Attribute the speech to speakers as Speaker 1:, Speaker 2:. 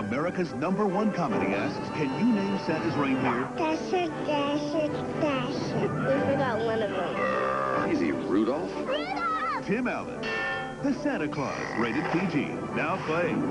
Speaker 1: America's number one comedy asks, can you name Santa's reindeer?
Speaker 2: Dasher, Dasher, Dasher. We forgot one of them.
Speaker 3: Is he Rudolph?
Speaker 2: Rudolph!
Speaker 1: Tim Allen. The Santa Clause, rated PG. Now playing.